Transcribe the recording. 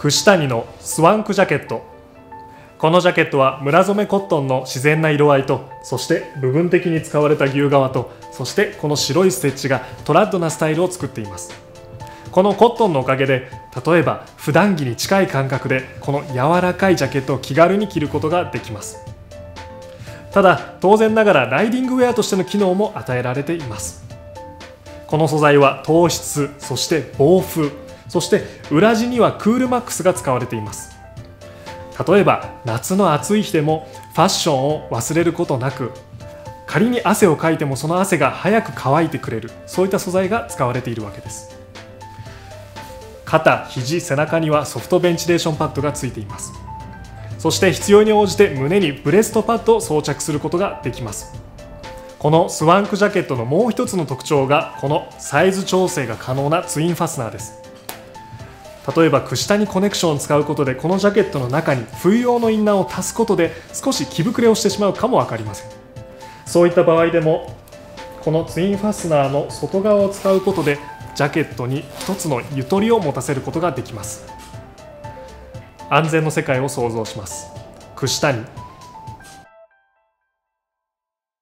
串谷のスワンクジャケット。このジャケットは村染めコットンの自然な色合いとそして部分的に使われた牛革とそしてこの白いステッチがトラッドなスタイルを作っています。このコットンのおかげで例えば普段着に近い感覚でこの柔らかいジャケットを気軽に着ることができます。ただ当然ながらライディングウェアとしての機能も与えられています。この素材は透湿そして防風そして裏地にはクールマックスが使われています。例えば夏の暑い日でもファッションを忘れることなく仮に汗をかいてもその汗が早く乾いてくれるそういった素材が使われているわけです。肩、肘、背中にはソフトベンチレーションパッドがついています。そして必要に応じて胸にブレストパッドを装着することができます。このスワンクジャケットのもう一つの特徴がこのサイズ調整が可能なツインファスナーです。例えば串谷コネクションを使うことでこのジャケットの中に冬用のインナーを足すことで少し着膨れをしてしまうかも分かりません。そういった場合でもこのツインファスナーの外側を使うことでジャケットに一つのゆとりを持たせることができます。安全の世界を創造します。串谷。